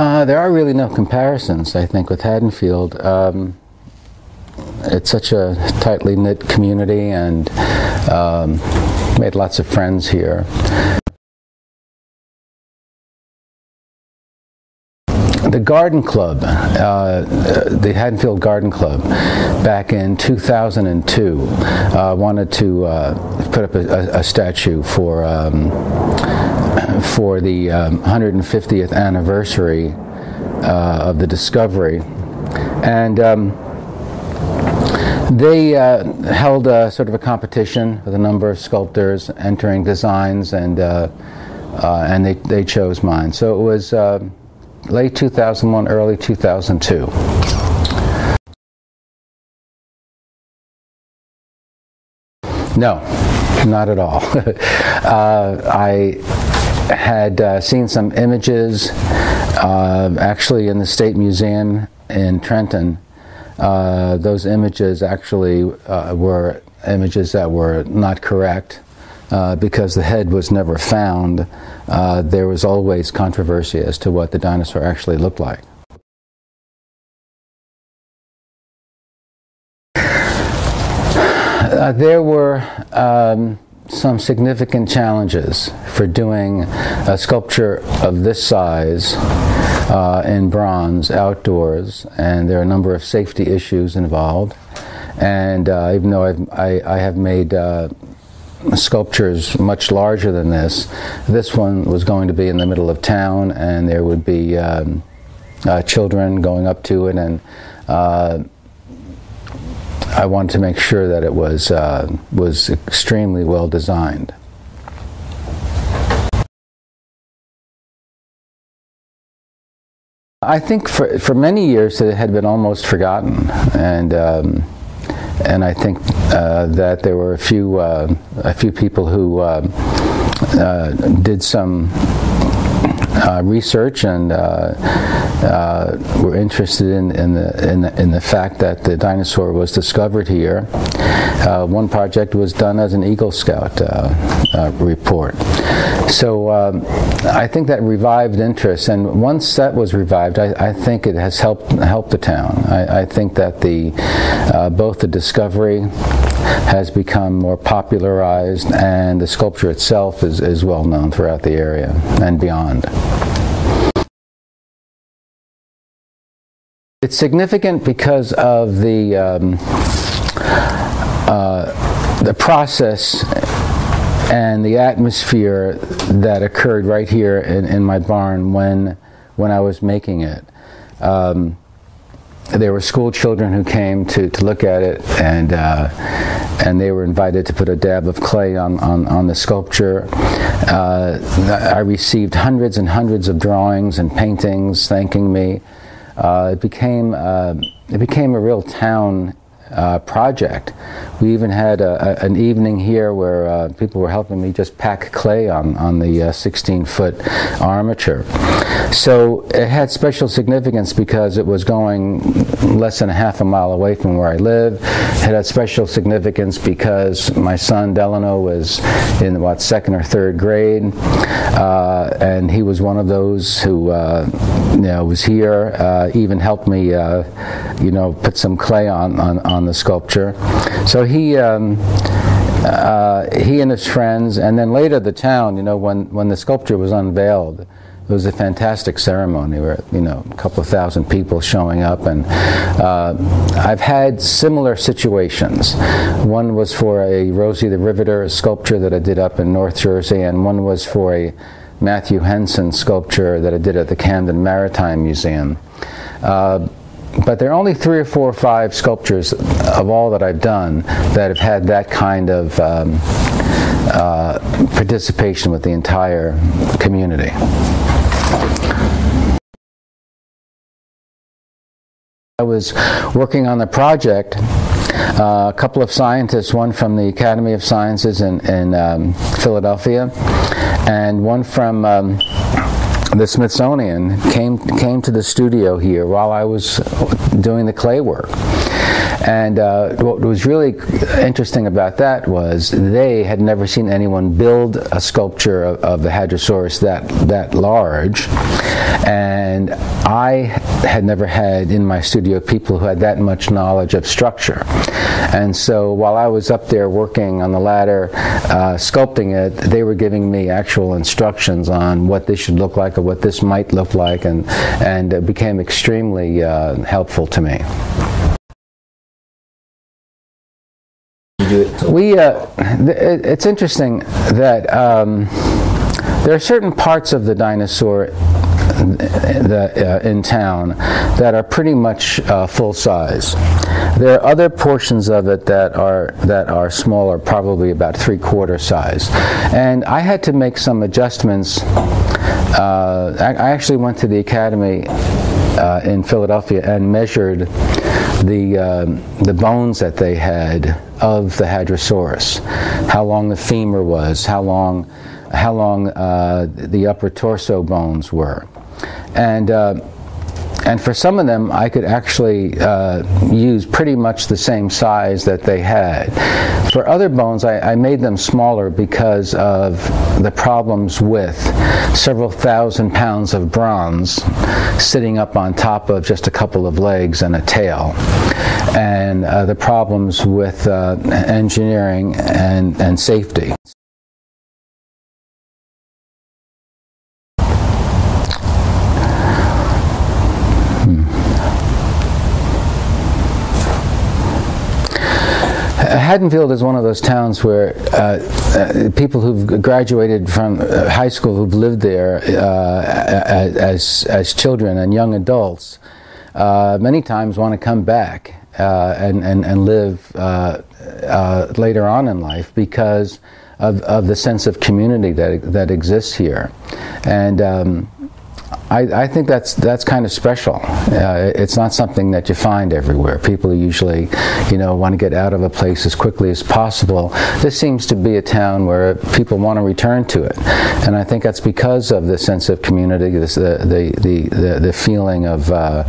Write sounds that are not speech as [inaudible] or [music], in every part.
Uh, there are really no comparisons, I think, with Haddonfield. Um, it's such a tightly knit community and um, made lots of friends here. The Garden Club, uh, the Haddonfield Garden Club, back in 2002, uh, wanted to uh, put up a, a statue for um, for the um, 150th anniversary uh, of the discovery, and. Um, they uh, held a, sort of a competition with a number of sculptors entering designs, and uh, uh, and they, they chose mine. So it was uh, late 2001, early 2002. No, not at all. [laughs] uh, I had uh, seen some images uh, actually in the State Museum in Trenton. Uh, those images actually uh, were images that were not correct. Uh, because the head was never found, uh, there was always controversy as to what the dinosaur actually looked like. There were um, some significant challenges for doing a sculpture of this size uh, in bronze outdoors, and there are a number of safety issues involved. And uh, even though I've, I, I have made uh, sculptures much larger than this. This one was going to be in the middle of town, and there would be um, uh, children going up to it, and uh, I wanted to make sure that it was uh, was extremely well designed. I think for for many years it had been almost forgotten, and. Um, and I think uh, that there were a few uh, a few people who uh, uh did some uh, research and uh, uh, were interested in, in, the, in, the, in the fact that the dinosaur was discovered here. Uh, one project was done as an Eagle Scout report. So um, I think that revived interest, and once that was revived, I, I think it has helped helped the town. I, I think that the both the discovery has become more popularized, and the sculpture itself is, is well known throughout the area and beyond. It's significant because of the um, uh, the process and the atmosphere that occurred right here in, in my barn when when I was making it. Um, there were school children who came to, to look at it and uh, and they were invited to put a dab of clay on, on, on the sculpture. Uh, I received hundreds and hundreds of drawings and paintings thanking me. Uh, it became uh, it became a real town uh, project. We even had a, a, an evening here where uh, people were helping me just pack clay on, on the 16 uh, foot armature. So it had special significance because it was going less than a half a mile away from where I live. It had special significance because my son Delano was in what second or third grade, uh, and he was one of those who uh, you know was here. even helped me, you know, put some clay on on, on on the sculpture. So he. Um, uh, he and his friends, and then later the town, you know, when, when the sculpture was unveiled, it was a fantastic ceremony where, you know, a couple of thousand people showing up. And uh, I've had similar situations. One was for a Rosie the Riveter sculpture that I did up in North Jersey, and one was for a Matthew Henson sculpture that I did at the Camden Maritime Museum. Uh, but there are only three or four or five sculptures of all that I've done that have had that kind of um, uh, participation with the entire community. I was working on the project. Uh, a couple of scientists, one from the Academy of Sciences in, in um, Philadelphia, and one from um, the Smithsonian came came to the studio here while I was doing the clay work. And uh, what was really interesting about that was they had never seen anyone build a sculpture of, of the Hadrosaurus that, that large. And I had never had in my studio people who had that much knowledge of structure. And so while I was up there working on the ladder, uh, sculpting it, they were giving me actual instructions on what this should look like or what this might look like, and, and it became extremely uh, helpful to me. We, uh, it's interesting that um, there are certain parts of the dinosaur the, uh, in town that are pretty much uh, full size. There are other portions of it that are that are smaller, probably about three quarter size, and I had to make some adjustments. Uh, I, I, actually went to the academy uh, in Philadelphia and measured the um, the bones that they had of the Hadrosaurus, how long the femur was, how long how long uh, the upper torso bones were. And, uh, and for some of them, I could actually uh, use pretty much the same size that they had. For other bones, I, I, made them smaller because of the problems with several thousand pounds of bronze sitting up on top of just a couple of legs and a tail. And uh, the problems with uh, engineering and, and safety. Haddonfield is one of those towns where uh, uh, people who've graduated from uh, high school who've lived there uh, as, as children and young adults many times want to come back and, and, and live later on in life because of, of the sense of community that, that exists here. And um, I, I, think that's that's kind of special. Uh, it's not something that you find everywhere. People usually, you know, want to get out of a place as quickly as possible. This seems to be a town where people want to return to it, and I think that's because of the sense of community, this, the, the, the, the, the feeling of uh,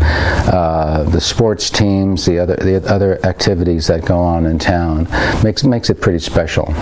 uh, the sports teams, the other the other activities that go on in town makes makes it pretty special.